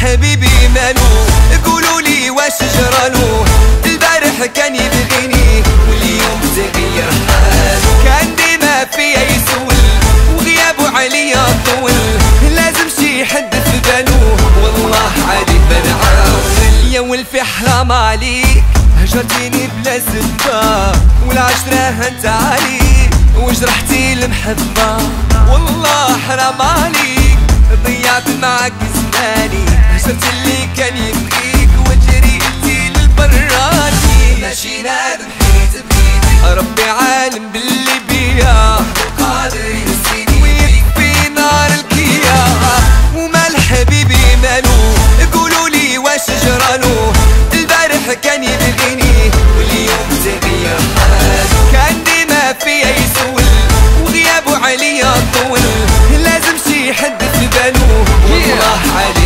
حبيبي مالو قولوا لي واش جرالو البارح كان يبغيني واليوم تغير حالو كان ديما فيا يسول وغيابه عليا طول. لازم شي حد في بالو والله عادي بنعاون يا ولفي حرام عليك هجرتيني بلا سبة والعشرة هنت عليك وجرحتي المحبة. والله حرام عليك ضيعت معك زماني. صرت اللي كان يبغيك وجري انتي للبراني مشينا بحيط بحيط ربي عالم باللي بيا. قادر ينسيني. ويكفي نار الكيا. ومال حبيبي مالو. قولوا لي واش جرالو. البارح كان يبغيني. واليوم تغير. حاله كان ديما فيا يسول وغيابه عليا طول. لازم شي حد في بالو. والله علي